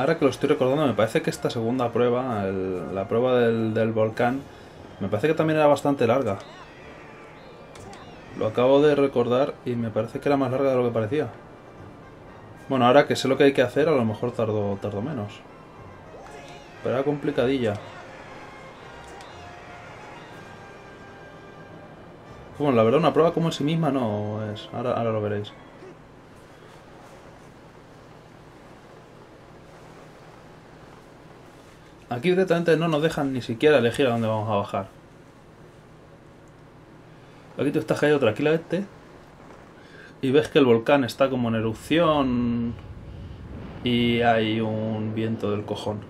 ahora que lo estoy recordando, me parece que esta segunda prueba, la prueba del, volcán, me parece que también era bastante larga. Lo acabo de recordar y me parece que era más larga de lo que parecía. Bueno, ahora que sé lo que hay que hacer, a lo mejor tardo, menos. Pero era complicadilla. Bueno, la verdad, una prueba como en sí misma no es. Ahora lo veréis. Aquí directamente no nos dejan ni siquiera elegir a dónde vamos a bajar. Aquí tú estás caído tranquilamente y ves que el volcán está como en erupción y hay un viento del cojón.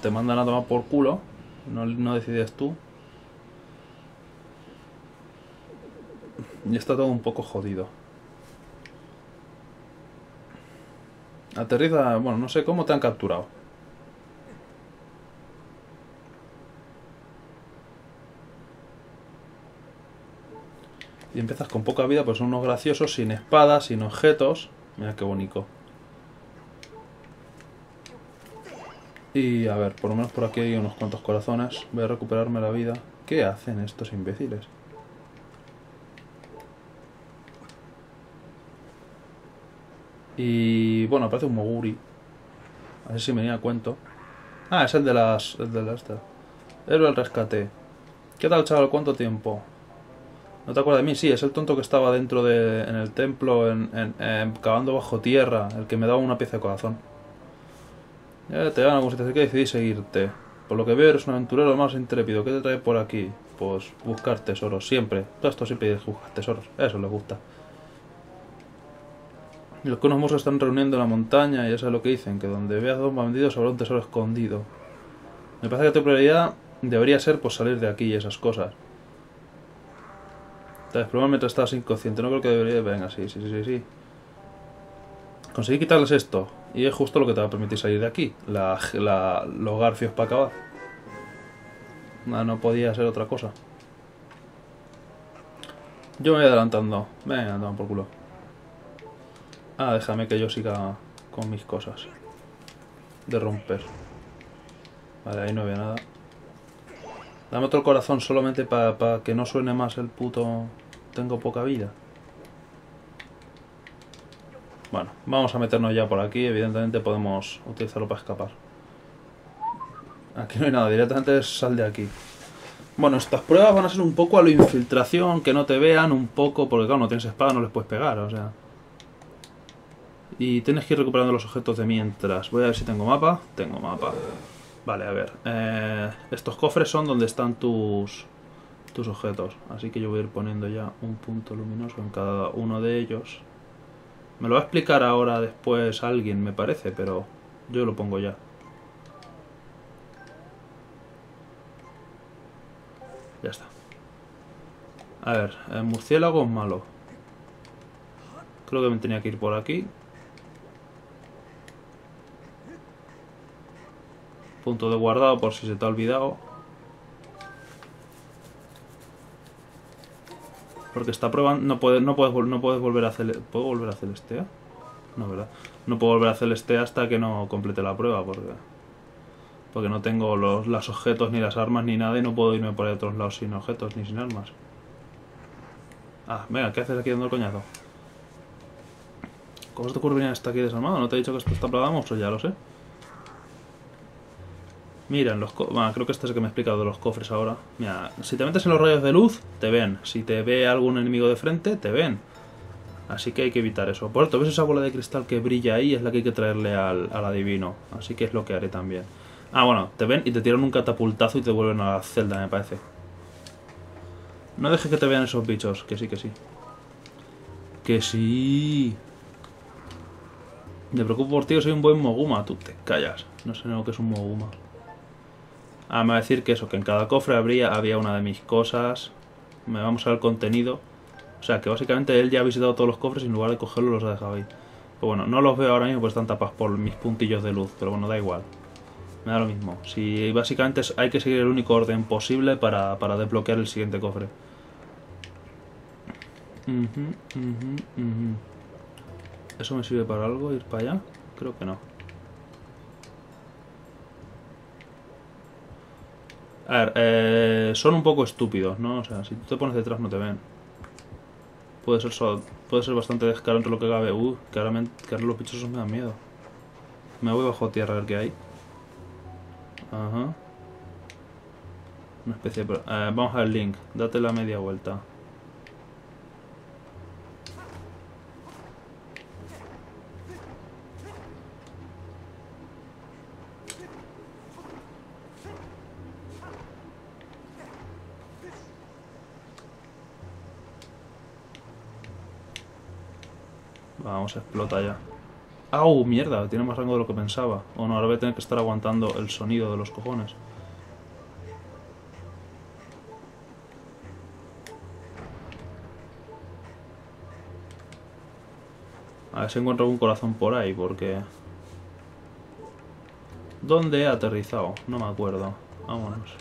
Te mandan a tomar por culo, no, no decides tú. Y está todo un poco jodido. Aterriza, bueno, no sé cómo te han capturado. Y empiezas con poca vida, pues son unos graciosos, sin espadas, sin objetos. Mira qué bonito. Y a ver, por lo menos por aquí hay unos cuantos corazones. Voy a recuperarme la vida. ¿Qué hacen estos imbéciles? Y bueno, parece un Moguri. A ver si me venía a cuento. Ah, es el de las. El de las. Héroe el rescate. ¿Qué tal, chaval? ¿Cuánto tiempo? ¿No te acuerdas de mí? Sí, es el tonto que estaba dentro de. en el templo, en, en- en- cavando bajo tierra, el que me daba una pieza de corazón. Ya te sitio así que decidí seguirte. Por lo que veo, eres un aventurero más intrépido. ¿Qué te trae por aquí? Pues buscar tesoros, siempre. Todo esto siempre buscar tesoros. Eso les gusta. Los que unos monstruos están reuniendo en la montaña y ya sabes lo que dicen, que donde veas dos bandidos habrá un tesoro escondido. Me parece que tu prioridad debería ser pues salir de aquí y esas cosas. Te desplomar mientras estás inconsciente, no creo que debería... Venga, sí, sí, sí, sí. Conseguí quitarles esto, y es justo lo que te va a permitir salir de aquí. La, la- los garfios para acabar. No, no podía ser otra cosa. Yo me voy adelantando. Venga, toma por culo. Ah, déjame que yo siga con mis cosas. De romper. Vale, ahí no había nada. Dame otro corazón solamente para que no suene más el puto... Tengo poca vida. Bueno, vamos a meternos ya por aquí. Evidentemente podemos utilizarlo para escapar. Aquí no hay nada, directamente sal de aquí. Bueno, estas pruebas van a ser un poco a lo infiltración, que no te vean un poco, porque claro, no tienes espada, no les puedes pegar, o sea... Y tienes que ir recuperando los objetos de mientras. Voy a ver si tengo mapa. Tengo mapa. Vale, a ver. eh, estos cofres son donde están tus tus objetos. Así que yo voy a ir poniendo ya un punto luminoso en cada uno de ellos. Me lo va a explicar ahora después alguien, me parece, pero yo lo pongo ya. Ya está. A ver, el murciélago es malo. Creo que me tenía que ir por aquí. Punto de guardado por si se te ha olvidado. Porque esta prueba no puedes, no puedes, no puedes volver a hacer... ¿Puedo volver a Celestea? No, ¿verdad? No puedo volver a Celestea hasta que no complete la prueba, porque... Porque no tengo los, los objetos, ni las armas, ni nada, y no puedo irme por otros lados sin objetos, ni sin armas. Ah, venga, ¿qué haces aquí dando el coñazo? ¿Cómo se te ocurre venir hasta aquí desarmado? ¿No te he dicho que esto está plagado de monstruos? Ya lo sé. Mira, en los bueno, creo que este es el que me he explicado de los cofres ahora. Mira, si te metes en los rayos de luz, te ven. Si te ve algún enemigo de frente, te ven. Así que hay que evitar eso. Por cierto, ¿ves esa bola de cristal que brilla ahí? Es la que hay que traerle al, al adivino. Así que es lo que haré también. Ah, bueno, te ven y te tiran un catapultazo y te vuelven a la celda, me parece. No dejes que te vean esos bichos. Que sí, que sí. Que sí. Me preocupo por ti, soy un buen Moguma. Tú te callas. No sé lo que es un Moguma. Ah, me va a decir que eso, que en cada cofre habría, había una de mis cosas. Me vamos a ver el contenido. O sea, que básicamente él ya ha visitado todos los cofres y en lugar de cogerlos los ha dejado ahí. Pero bueno, no los veo ahora mismo pues están tapados por mis puntillos de luz. Pero bueno, da igual. Me da lo mismo. Si básicamente hay que seguir el único orden posible para, para desbloquear el siguiente cofre. ¿Eso me sirve para algo? ¿Ir para allá? Creo que no. A ver, eh, son un poco estúpidos, ¿no? O sea, si tú te pones detrás no te ven. Puede ser, puede ser bastante descaro entre lo que cabe. Uh, que ahora, que ahora los bichos me dan miedo. Me voy bajo tierra a ver qué hay. Ajá. Una especie de... eh, vamos al link. Date la media vuelta. Vamos, explota ya. ¡Au! Mierda, tiene más rango de lo que pensaba. O no, ahora voy a tener que estar aguantando el sonido de los cojones. A ver si encuentro algún corazón por ahí, porque... ¿Dónde he aterrizado? No me acuerdo. Vámonos.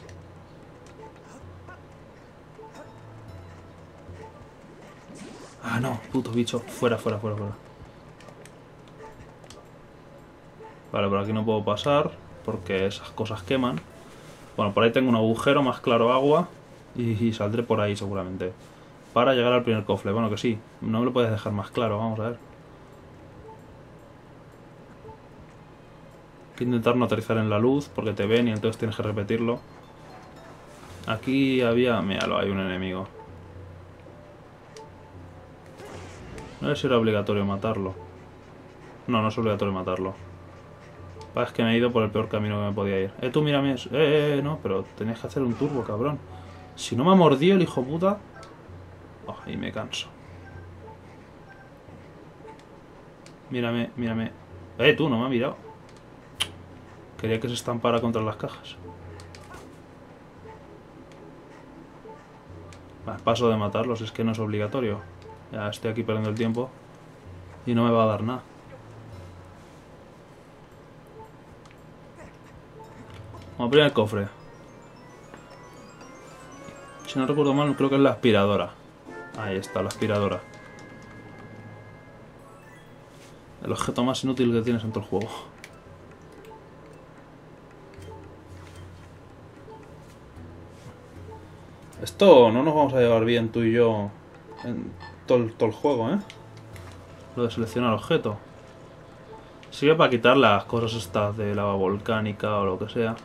Ah, no, puto bicho. Fuera, fuera, fuera, fuera. Vale, por aquí no puedo pasar porque esas cosas queman. Bueno, por ahí tengo un agujero, más claro agua y, saldré por ahí seguramente. Para llegar al primer cofre. Bueno, que sí. No me lo puedes dejar más claro, vamos a ver. Hay que intentar no aterrizar en la luz porque te ven y entonces tienes que repetirlo. Aquí había... Míralo, hay un enemigo. No sé si era obligatorio matarlo. No, no es obligatorio matarlo. Es que me he ido por el peor camino que me podía ir. Eh, tú mírame eso. Eh, eh, eh, no, pero tenías que hacer un turbo, cabrón. Si no me ha mordido el hijo puta... Oh, y me canso. Mírame, mírame. Eh, tú, no me ha mirado. Quería que se estampara contra las cajas. Paso de matarlos, es que no es obligatorio. Ya estoy aquí perdiendo el tiempo. Y no me va a dar nada. Vamos a abrir el cofre. Si no recuerdo mal, creo que es la aspiradora. Ahí está, la aspiradora. El objeto más inútil que tienes en todo el juego. Esto no nos vamos a llevar bien tú y yo en todo el, todo el juego, ¿eh? Lo de seleccionar objeto. Sirve para quitar las cosas estas de lava volcánica o lo que sea.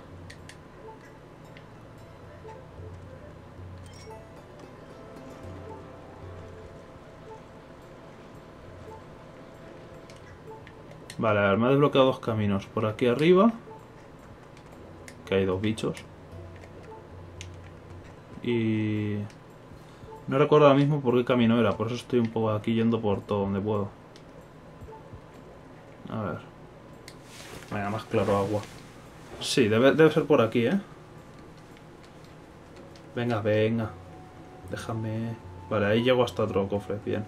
Vale, a ver, me ha desbloqueado dos caminos. Por aquí arriba. Que hay dos bichos. Y... No recuerdo ahora mismo por qué camino era, por eso estoy un poco aquí yendo por todo donde puedo. A ver. Venga, más claro agua. Sí, debe, debe ser por aquí, ¿eh? Venga, venga. Déjame... Vale, ahí llego hasta otro cofre, bien.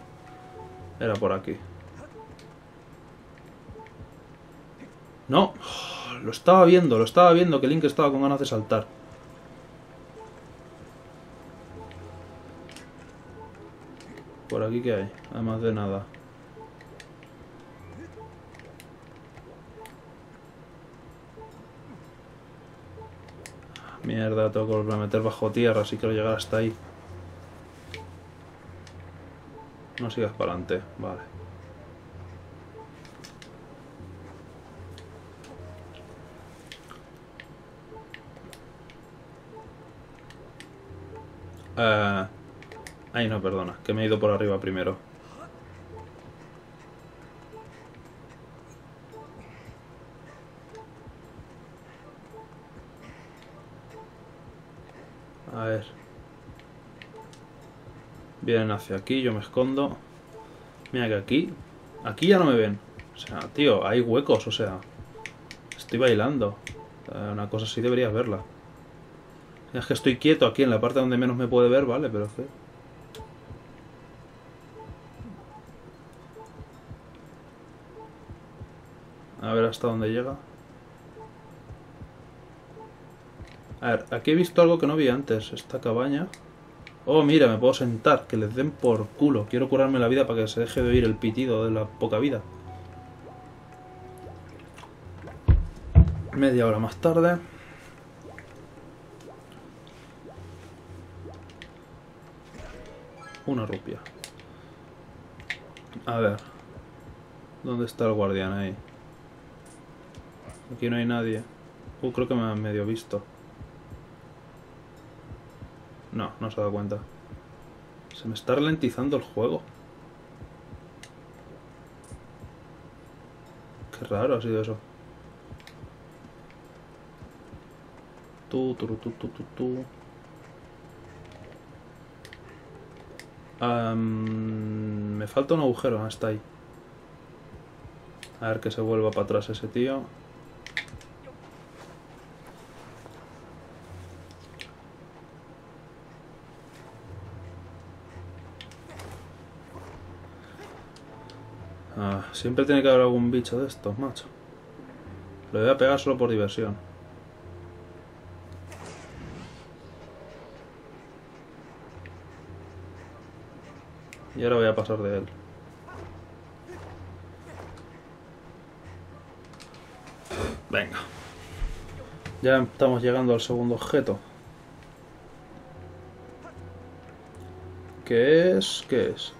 Era por aquí. No, lo estaba viendo, lo estaba viendo que Link estaba con ganas de saltar. Por aquí que hay, además de nada. Mierda, tengo que volver a meter bajo tierra si quiero llegar hasta ahí. No sigas para adelante, vale. Eh, ay, no, perdona, que me he ido por arriba primero. A ver. Vienen hacia aquí, yo me escondo. Mira que aquí... Aquí ya no me ven. O sea, tío, hay huecos, o sea... Estoy bailando. Eh, Una cosa así deberías verla. Es que estoy quieto aquí en la parte donde menos me puede ver, vale, pero es. A ver hasta dónde llega. A ver, aquí he visto algo que no vi antes. Esta cabaña. Oh, mira, me puedo sentar. Que les den por culo. Quiero curarme la vida para que se deje de oír el pitido de la poca vida. Media hora más tarde. Una rupia. A ver. ¿Dónde está el guardián ahí? Aquí no hay nadie. Uh, creo que me han medio visto. No, no se ha dado cuenta. Se me está ralentizando el juego. Qué raro ha sido eso. Tú, tú, tú, tú, tú, tú. Me falta un agujero, hasta ahí. A ver que se vuelva para atrás ese tío. Ah, siempre tiene que haber algún bicho de estos, macho. Lo voy a pegar solo por diversión. Y ahora voy a pasar de él. Venga. Ya estamos llegando al segundo objeto. ¿Qué es? ¿Qué es?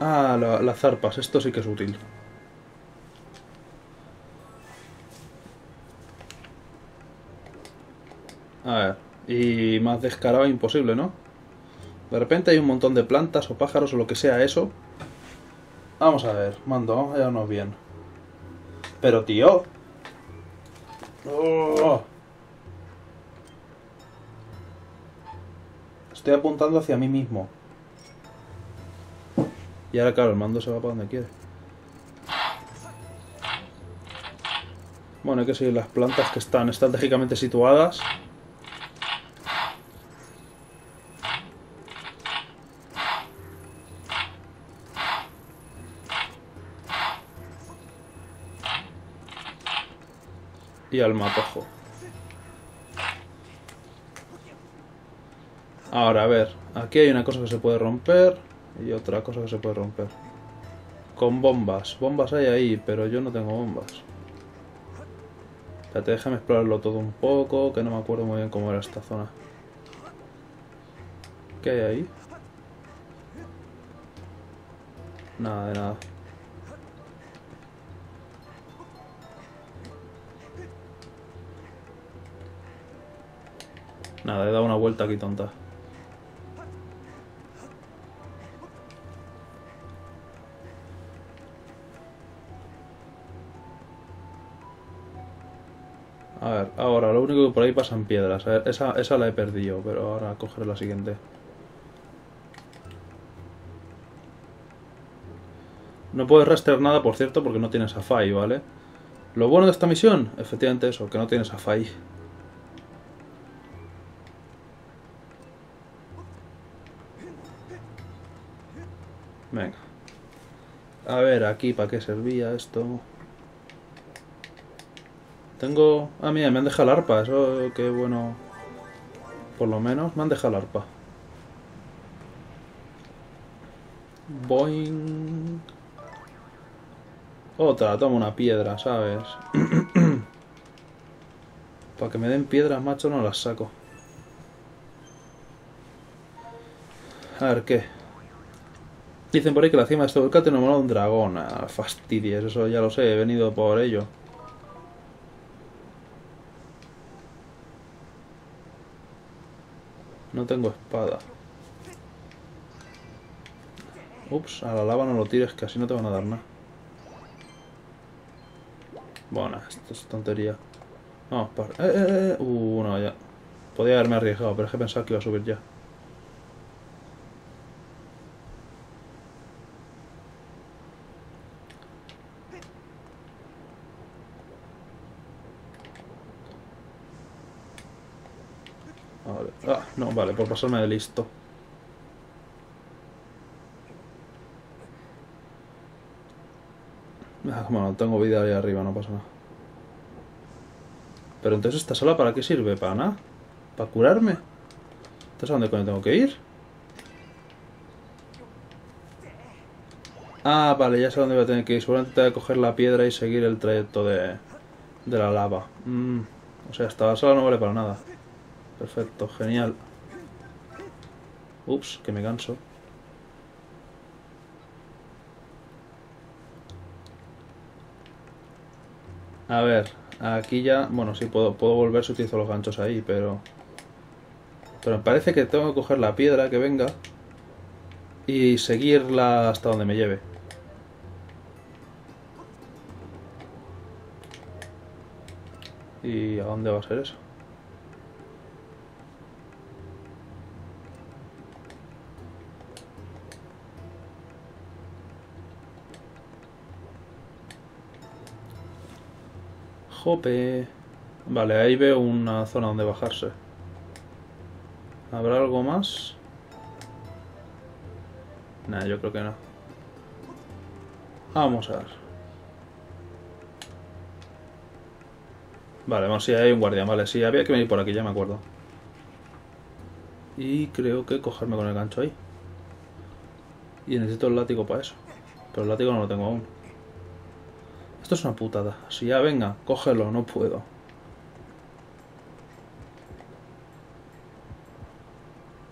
Ah, la- las zarpas. Esto sí que es útil. A ver. Y más descarado imposible, ¿no? De repente hay un montón de plantas o pájaros o lo que sea eso. Vamos a ver, mando, vamos a hallarnos bien. Pero tío. Oh. Estoy apuntando hacia mí mismo. Y ahora claro, el mando se va para donde quiere. Bueno, hay que seguir las plantas que están estratégicamente situadas. Y al matojo. Ahora, a ver. Aquí hay una cosa que se puede romper y otra cosa que se puede romper. Con bombas. Bombas hay ahí, pero yo no tengo bombas. Espérate, déjame explorarlo todo un poco, que no me acuerdo muy bien cómo era esta zona. ¿Qué hay ahí? Nada de nada. Nada, he dado una vuelta aquí tonta. A ver, ahora, lo único que por ahí pasan piedras. A esa, esa la he perdido, pero ahora cogeré la siguiente. No puedes rastrear nada, por cierto, porque no tienes Afai, ¿vale? Lo bueno de esta misión, efectivamente eso, que no tienes Afai. Venga. A ver, aquí, ¿para qué servía esto? Tengo... Ah, mira, me han dejado el arpa, eso qué bueno. Por lo menos me han dejado el arpa. Boing. Otra, toma una piedra, ¿sabes? Para que me den piedras, macho, no las saco. A ver, ¿qué? Dicen por ahí que la cima de este volcán tiene un dragón. Ah, fastidies, eso ya lo sé, he venido por ello. No tengo espada. Ups, a la lava no lo tires, que así no te van a dar nada. Bueno, esto es tontería. Vamos, para... Eh, eh, eh. Uh, no, ya. Podía haberme arriesgado, pero es que pensaba que iba a subir ya. Vale. Ah, vale, por pasarme de listo. Ah, bueno, tengo vida ahí arriba, no pasa nada. Pero entonces esta sala para qué sirve? ¿Para nada? ¿Para curarme? ¿Entonces a dónde coño tengo que ir? Ah, vale, ya sé dónde voy a tener que ir. Seguramente tengo que coger la piedra y seguir el trayecto de, de la lava. Mm, o sea, esta sala no vale para nada. Perfecto, genial. Ups, que me canso. A ver, aquí ya... Bueno, sí, puedo, puedo volver si utilizo los ganchos ahí, pero... Pero me parece que tengo que coger la piedra que venga y seguirla hasta donde me lleve. ¿Y a dónde va a ser eso? Vale, ahí veo una zona donde bajarse. ¿Habrá algo más? Nah, yo creo que no. Vamos a ver. Vale, vamos, sí, hay un guardián, vale, sí, había que venir por aquí, ya me acuerdo. Y creo que cogerme con el gancho ahí. Y necesito el látigo para eso. Pero el látigo no lo tengo aún. Esto es una putada. Si ya venga, cógelo, no puedo.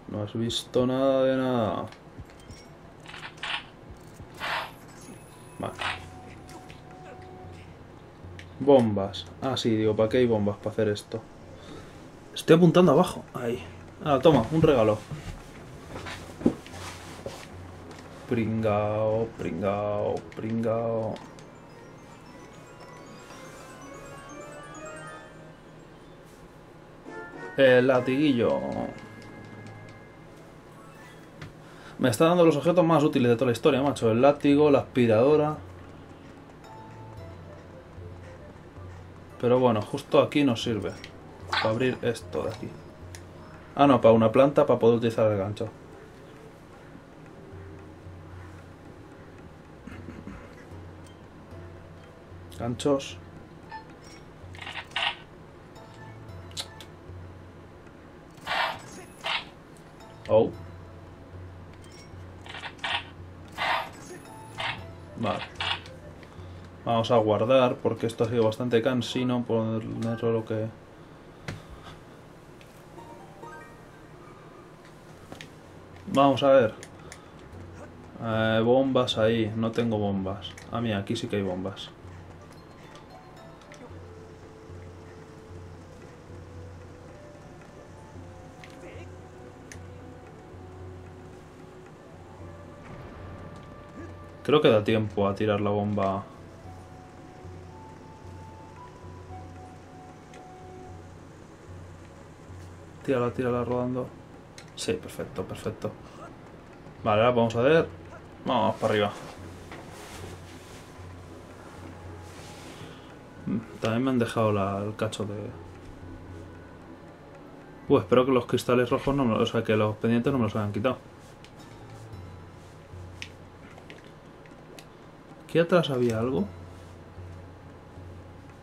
No has visto nada de nada. Vale. Bombas. Ah, sí, digo, ¿para qué hay bombas para hacer esto? Estoy apuntando abajo. Ahí. Ah, toma, un regalo. Pringao, pringao, pringao. El latiguillo. Me está dando los objetos más útiles de toda la historia, macho. El látigo, la aspiradora. Pero bueno, justo aquí nos sirve. Para abrir esto de aquí. Ah, no, para una planta para poder utilizar el gancho. Ganchos. Oh. Vale. Vamos a guardar porque esto ha sido bastante cansino ponerlo lo que... Vamos a ver. Eh, bombas ahí. No tengo bombas. Ah, mira, aquí sí que hay bombas. Creo que da tiempo a tirar la bomba. Tírala, tírala rodando. Sí, perfecto, perfecto. Vale, ahora vamos a ver. Vamos para arriba. Mm, también me han dejado el cacho de... Uh, espero que los cristales rojos no o sea, que los pendientes no me los hayan quitado. ¿Aquí atrás había algo?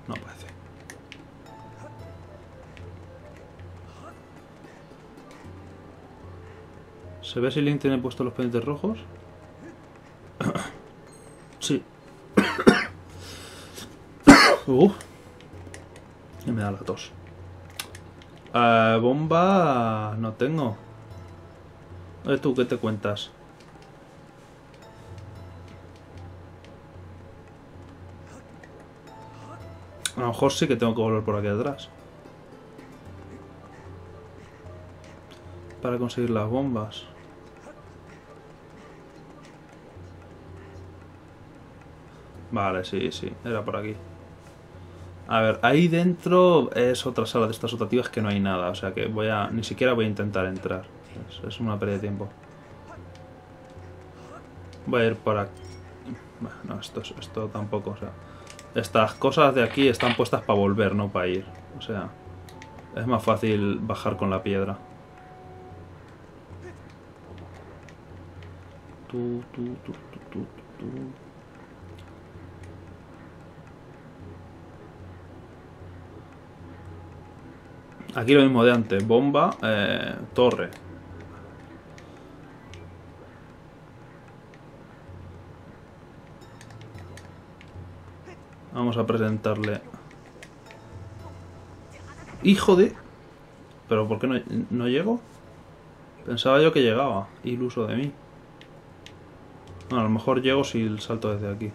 No parece. ¿Se ve si Link tiene puesto los pendientes rojos? sí. uh. Y me da la tos. Uh, bomba no tengo. Oye, ¿Tú qué te cuentas? A lo mejor sí que tengo que volver por aquí atrás. Para conseguir las bombas. Vale, sí, sí, era por aquí. A ver, ahí dentro es otra sala de estas rotativas que no hay nada, o sea que voy a... ni siquiera voy a intentar entrar. Es, una pérdida de tiempo. Voy a ir por aquí. Bueno, no, esto, esto tampoco, o sea... Estas cosas de aquí están puestas para volver, no para ir. O sea, es más fácil bajar con la piedra. Aquí lo mismo de antes. Bomba, eh, torre. Vamos a presentarle... ¡Hijo de...! ¿Pero por qué no, no llego? Pensaba yo que llegaba. Iluso de mí. Bueno, a lo mejor llego si salto desde aquí.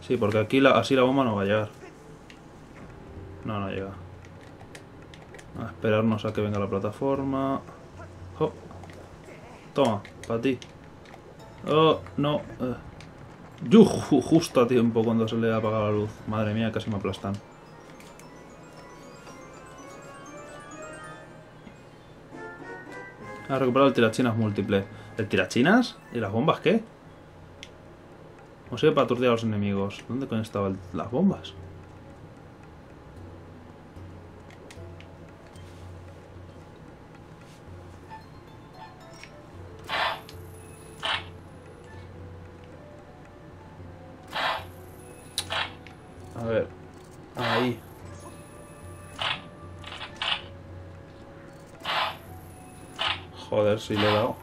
Sí, porque aquí la, así la bomba no va a llegar. No, no llega. A esperarnos a que venga la plataforma. Oh. Toma, para ti. Oh, no. Eh. Justo a tiempo cuando se le ha apagado la luz. Madre mía, casi me aplastan. Ha recuperado el tirachinas múltiple. ¿El tirachinas? ¿Y las bombas qué? ¿Cómo sirve para aturdir a los enemigos? ¿Dónde coño estaban las bombas? Si le he dado.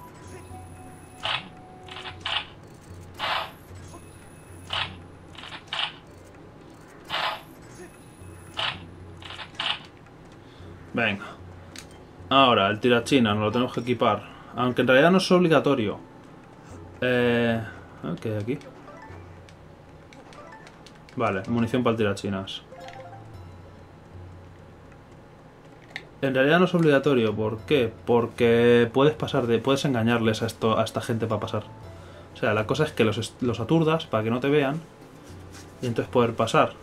Venga. Ahora, el tirachina, nos lo tenemos que equipar. Aunque en realidad no es obligatorio. Eh... ¿Qué hay aquí? Vale, munición para el tirachinas. En realidad no es obligatorio, ¿por qué? Porque puedes pasar de. puedes engañarles a esto, a esta gente para pasar. O sea, la cosa es que los, los aturdas para que no te vean. Y entonces poder pasar.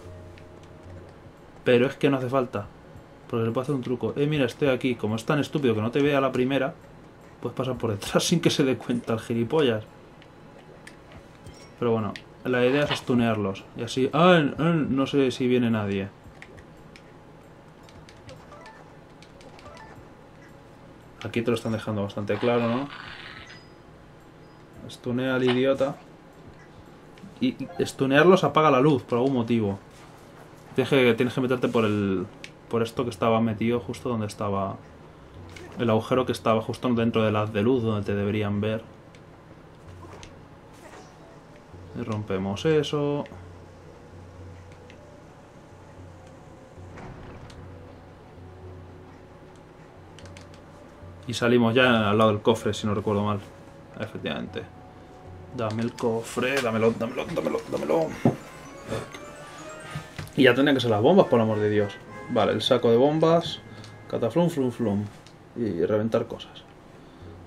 Pero es que no hace falta. Porque le puedo hacer un truco. Eh, mira, estoy aquí. Como es tan estúpido que no te vea la primera, puedes pasar por detrás sin que se dé cuenta el gilipollas. Pero bueno, la idea es stunearlos. Y así... Ah, no sé si viene nadie. Aquí te lo están dejando bastante claro, ¿no? Stunea al idiota. Y stunearlos apaga la luz, por algún motivo. Tienes que, tienes que meterte por el... Por esto que estaba metido justo donde estaba... El agujero que estaba justo dentro del haz de luz, donde te deberían ver. Y rompemos eso. Y salimos ya al lado del cofre, si no recuerdo mal. Efectivamente. Dame el cofre, dámelo, dámelo, dámelo, dámelo. Y ya tendrían que ser las bombas, por amor de Dios. Vale, el saco de bombas. Cataflum, flum, flum. Y reventar cosas.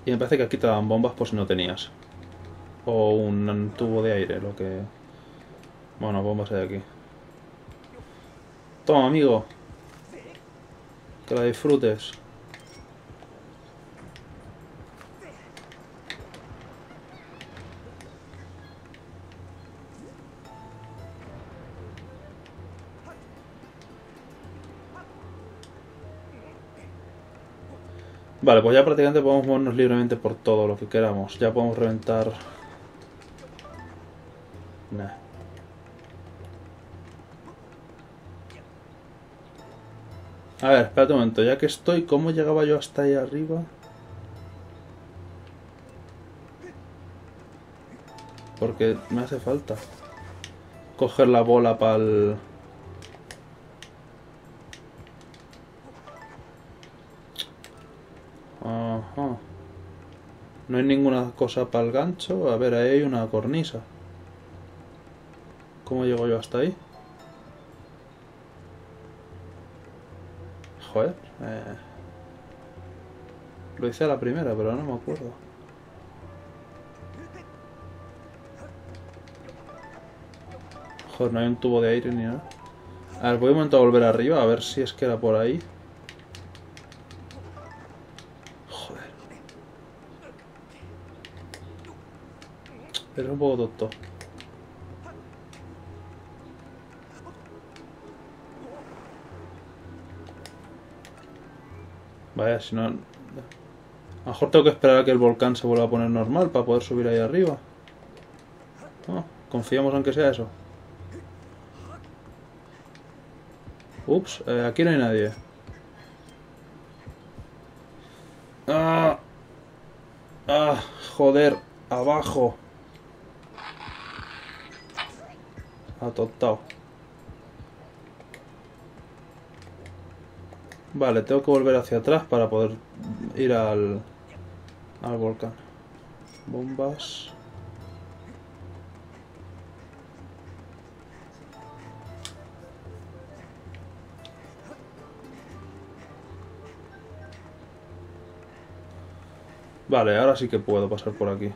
Y me parece que aquí te dan bombas por si no tenías. O un tubo de aire, lo que... Bueno, bombas hay aquí. Toma, amigo. Que la disfrutes. Vale, pues ya prácticamente podemos movernos libremente por todo lo que queramos. Ya podemos reventar... Nah. A ver, espérate un momento. Ya que estoy, ¿cómo llegaba yo hasta ahí arriba? Porque me hace falta coger la bola para el... Ajá. No hay ninguna cosa para el gancho. A ver, ahí hay una cornisa. ¿Cómo llego yo hasta ahí? Joder. Eh... Lo hice a la primera, pero no me acuerdo. Joder, no hay un tubo de aire ni nada. A ver, voy un momento a volver arriba, a ver si es que era por ahí. Pero un poco tonto. Vaya, si no... A lo mejor tengo que esperar a que el volcán se vuelva a poner normal para poder subir ahí arriba. confiamos en que sea eso. Ups, eh, aquí no hay nadie. ¡Ah! ¡Ah! Joder, abajo. Atotado. Vale, tengo que volver hacia atrás para poder ir al, al volcán. Bombas. Vale, ahora sí que puedo pasar por aquí.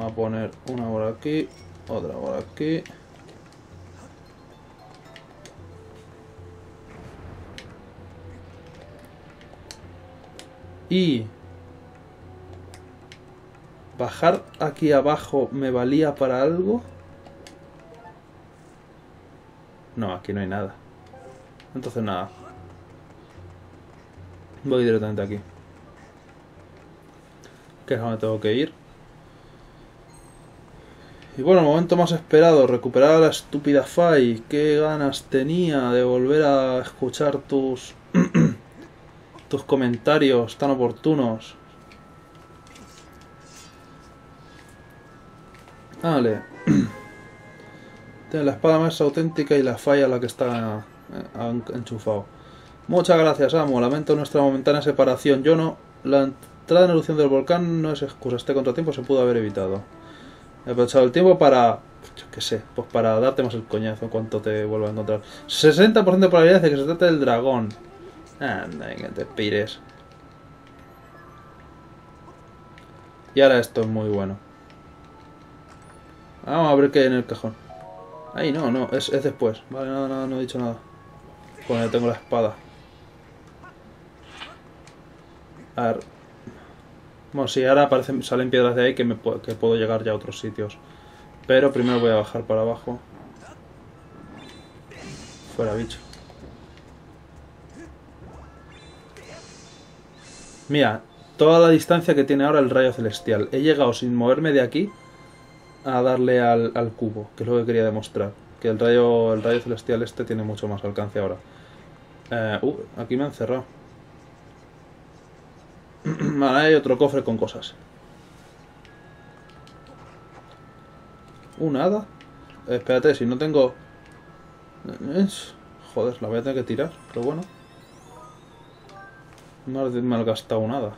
Vamos a poner una por aquí, otra por aquí. Y bajar aquí abajo me valía para algo. No, aquí no hay nada. Entonces nada. Voy directamente aquí. Que es donde tengo que ir. Y bueno, el momento más esperado, recuperar a la estúpida Fai. Qué ganas tenía de volver a escuchar tus tus comentarios tan oportunos. Vale. Tiene la espada más auténtica y la falla la que está eh, enchufado. Muchas gracias, amo. Lamento nuestra momentánea separación. Yo no. La entrada en erupción del volcán no es excusa. Este contratiempo se pudo haber evitado. He aprovechado el tiempo para. Yo qué sé, pues para darte más el coñazo en cuanto te vuelva a encontrar. 60% de probabilidad de que se trate del dragón. Anda, que te pires. Y ahora esto es muy bueno. Vamos a ver qué hay en el cajón. Ahí no, no, es, es después. Vale, nada, nada, no he dicho nada. Bueno, tengo la espada. A ver. Bueno, sí, ahora salen piedras de ahí que, me, que puedo llegar ya a otros sitios. Pero primero voy a bajar para abajo. Fuera, bicho. Mira, toda la distancia que tiene ahora el rayo celestial. He llegado sin moverme de aquí a darle al, cubo, que es lo que quería demostrar. Que el rayo, el rayo celestial este tiene mucho más alcance ahora. Eh, uh, aquí me han cerrado. vale, hay otro cofre con cosas. ¿Un hada? espérate, si no tengo... Joder, la voy a tener que tirar, pero bueno. No he malgastado nada.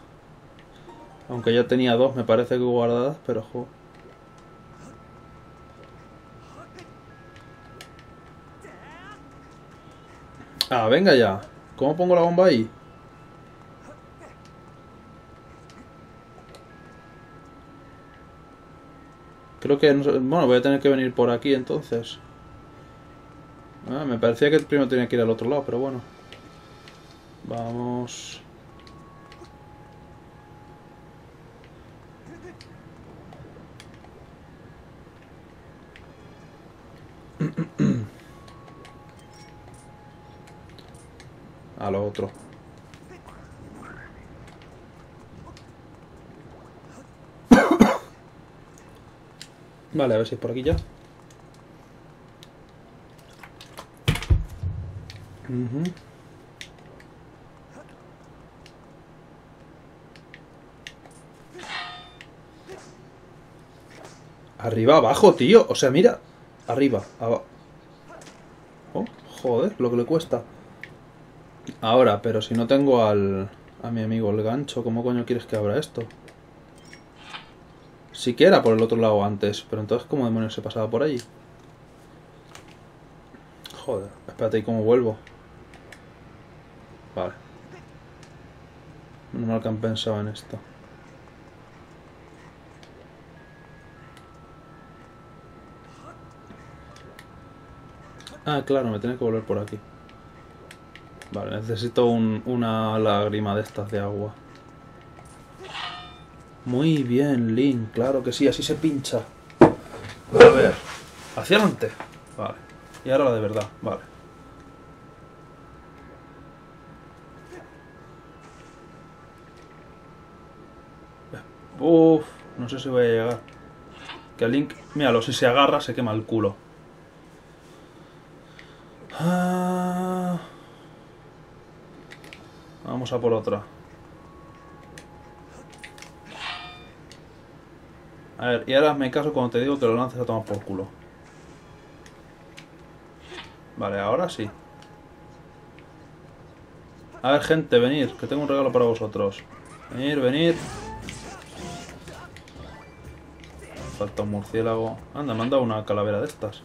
Aunque ya tenía dos, me parece que guardadas, pero jo. Ah, venga ya. ¿Cómo pongo la bomba ahí? Creo que... bueno, voy a tener que venir por aquí entonces. Ah, me parecía que primero tenía que ir al otro lado, pero bueno. Vamos... a lo otro. Vale, a ver si es por aquí ya. Arriba, abajo, tío. O sea, mira. Arriba, abajo. Oh, joder, lo que le cuesta. Ahora, pero si no tengo al... A mi amigo el gancho, ¿cómo coño quieres que abra esto? Sí que era por el otro lado antes, pero entonces ¿cómo demonios se pasaba por allí? Joder, espérate, ¿y cómo vuelvo? Vale. No me han pensado en esto. Ah, claro, me tiene que volver por aquí. Vale, necesito una lágrima de estas de agua. Muy bien, Link, claro que sí, así se pincha. A ver, hacia adelante. Vale, y ahora la de verdad, vale. Uf, no sé si voy a llegar. Que Link, míralo, si se agarra se quema el culo. Ah. Vamos a por otra. A ver, y ahora hazme caso cuando te digo que lo lances a tomar por culo. Vale, ahora sí. A ver, gente, venid, que tengo un regalo para vosotros. Venir, venir. Falta un murciélago. Anda, me han dado una calavera de estas.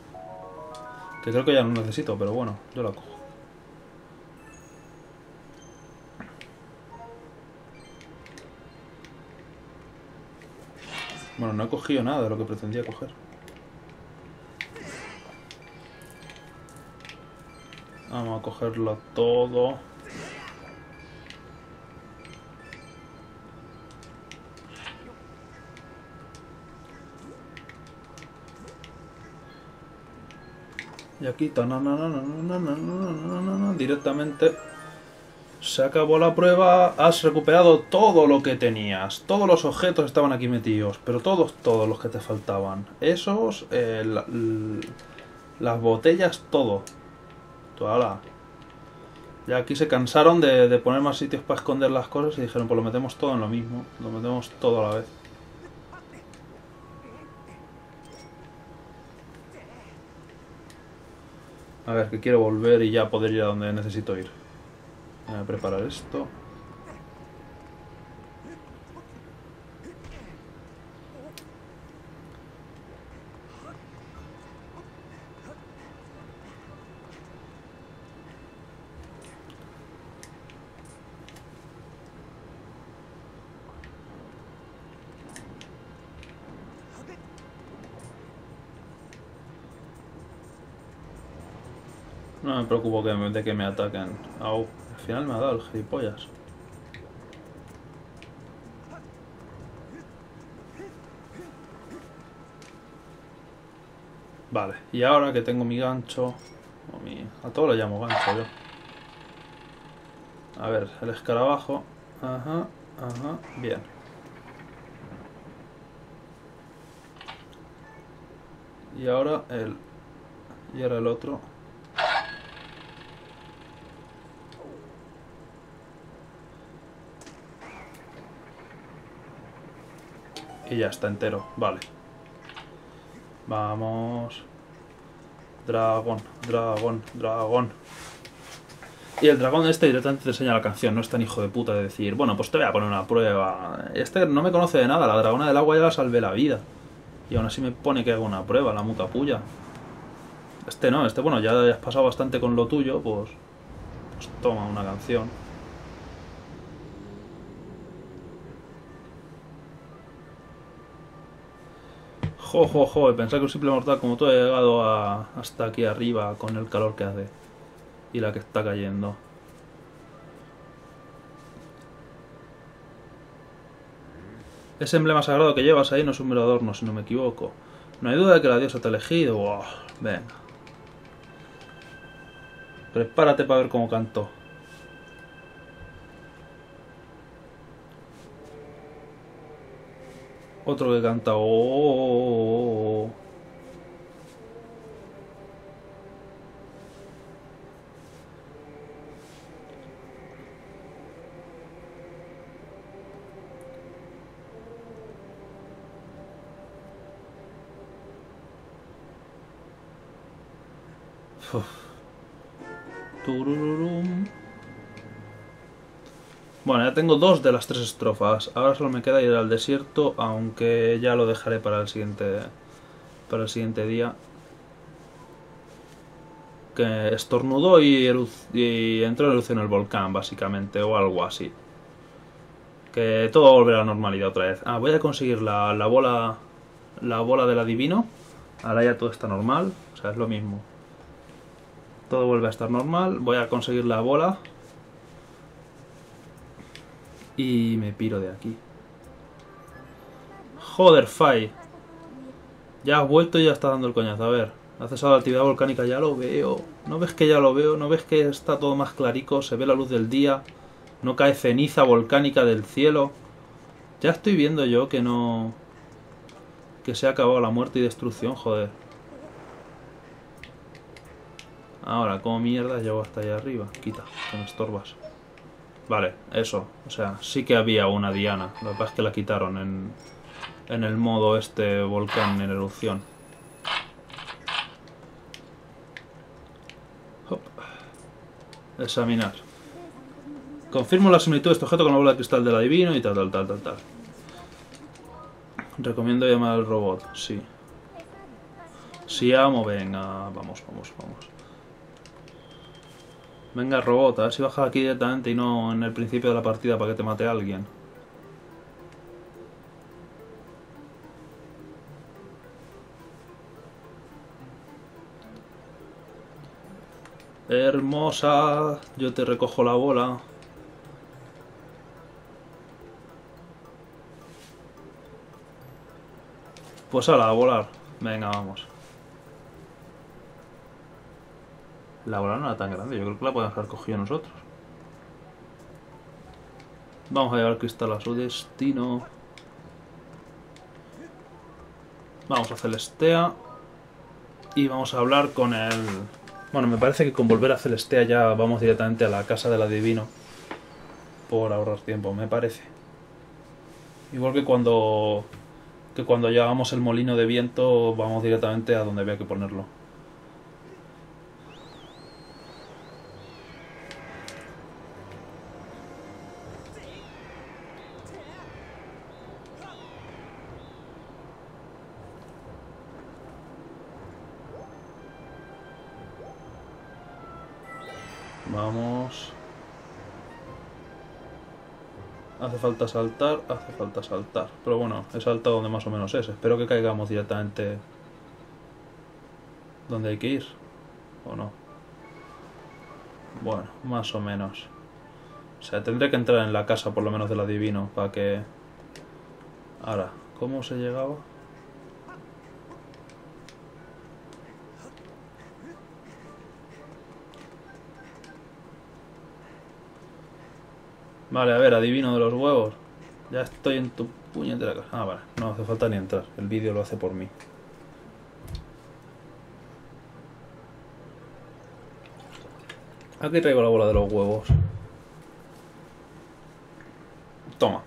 Que creo que ya no necesito, pero bueno, yo la cojo. Bueno, no he cogido nada de lo que pretendía coger. Vamos a cogerlo todo. Y aquí, directamente se acabó la prueba, has recuperado todo lo que tenías. Todos los objetos estaban aquí metidos, pero todos, todos los que te faltaban. Esos, eh, las botellas, todo. Toda Y aquí se cansaron de poner más sitios para esconder las cosas y dijeron, pues lo metemos todo en lo mismo. Lo metemos todo a la vez. A ver, que quiero volver y ya poder ir a donde necesito ir. Voy a preparar esto. Preocupo que de que me ataquen. Au, al final me ha dado el gilipollas. Vale, y ahora que tengo mi gancho... O mi, a todo lo llamo gancho yo. A ver, el escarabajo. Ajá, ajá, bien. Y ahora el... Y ahora el otro. Ya está entero, vale. Vamos. Dragón, dragón, dragón. Y el dragón este directamente te enseña la canción, no es tan hijo de puta de decir, bueno, pues te voy a poner una prueba. Este no me conoce de nada, la dragona del agua ya la salvé la vida. Y aún así me pone que hago una prueba, la muta puya. Este no, este bueno, ya has pasado bastante con lo tuyo, pues... Pues toma una canción. Jo, jo, jo, pensar que un simple mortal como tú ha llegado hasta aquí arriba con el calor que hace y la que está cayendo. Ese emblema sagrado que llevas ahí no es un mero adorno, si no me equivoco. No hay duda de que la diosa te ha elegido. venga. Prepárate para ver cómo canto. Otro que canta. Oh, oh, oh, Bueno, ya tengo dos de las tres estrofas. Ahora solo me queda ir al desierto, aunque ya lo dejaré para el siguiente, para el siguiente día. Que estornudó y, y entró en erupción el volcán, básicamente, o algo así. Que todo volverá a la normalidad otra vez. Ah, voy a conseguir la, la bola la bola del adivino. Ahora ya todo está normal, o sea, es lo mismo. Todo vuelve a estar normal. Voy a conseguir la bola y me piro de aquí. Joder, Fai. Ya has vuelto y ya está dando el coñazo. A ver, ha cesado la actividad volcánica, ya lo veo. ¿No ves que ya lo veo? ¿No ves que está todo más clarico? Se ve la luz del día. No cae ceniza volcánica del cielo. Ya estoy viendo yo que no... Que se ha acabado la muerte y destrucción, joder. Ahora, como mierda llego hasta allá arriba. Quita, que me estorbas. Vale, eso. O sea, sí que había una Diana. Lo que pasa es que la quitaron en, en el modo este volcán en erupción. Hop. Examinar. Confirmo la similitud de este objeto con la bola de cristal del adivino y tal, tal, tal, tal, tal. Recomiendo llamar al robot, sí. Si amo, venga, vamos, vamos, vamos. Venga, robot, a ver si bajas aquí directamente y no en el principio de la partida para que te mate a alguien. Hermosa, yo te recojo la bola. Pues a la volar. Venga, vamos. La bola no era tan grande, yo creo que la podemos haber cogido nosotros. Vamos a llevar el cristal a su destino. Vamos a Celestea. Y vamos a hablar con el... Bueno, me parece que con volver a Celestea ya vamos directamente a la casa del adivino. Por ahorrar tiempo, me parece. Igual que cuando... Que cuando llevamos el molino de viento vamos directamente a donde había que ponerlo. Hace falta saltar, hace falta saltar. Pero bueno, he saltado donde más o menos es. Espero que caigamos directamente donde hay que ir. ¿O no? Bueno, más o menos. O sea, tendré que entrar en la casa por lo menos del adivino para que... Ahora, ¿cómo se llegaba? Vale, a ver, adivino de los huevos. Ya estoy en tu puñetera casa. Ah, vale, no hace falta ni entrar. El vídeo lo hace por mí. Aquí traigo la bola de los huevos. Toma.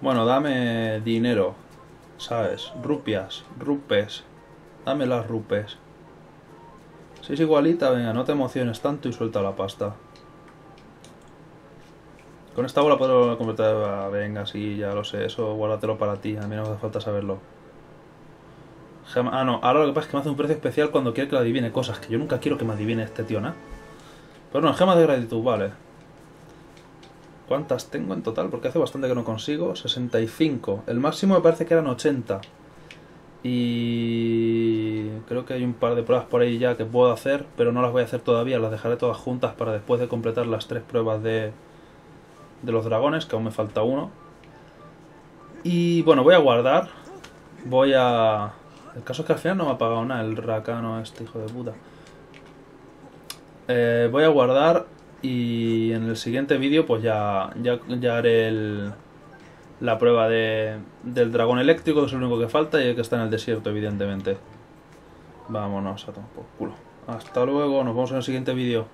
Bueno, dame dinero. ¿Sabes? Rupias, rupes. Dame las rupes. Si es igualita, venga, no te emociones tanto y suelta la pasta. Con esta bola puedo completar... Ah, venga, sí, ya lo sé, eso guárdatelo para ti, a mí no me hace falta saberlo. ah, no, ahora lo que pasa es que me hace un precio especial cuando quiere que lo adivine cosas, que yo nunca quiero que me adivine este tío, ¿no? Pero no, gema de gratitud, vale. ¿Cuántas tengo en total? Porque hace bastante que no consigo. 65. El máximo me parece que eran 80. Y creo que hay un par de pruebas por ahí ya que puedo hacer, pero no las voy a hacer todavía, las dejaré todas juntas para después de completar las tres pruebas de, de los dragones, que aún me falta uno. Y bueno, voy a guardar, voy a... El caso es que al final no me ha pagado nada el racano este hijo de puta. Eh, voy a guardar y en el siguiente vídeo pues ya, ya, ya haré el, la prueba de, del dragón eléctrico, es lo único que falta, y el que está en el desierto, evidentemente. Vámonos a tomar por culo. Hasta luego, nos vemos en el siguiente vídeo.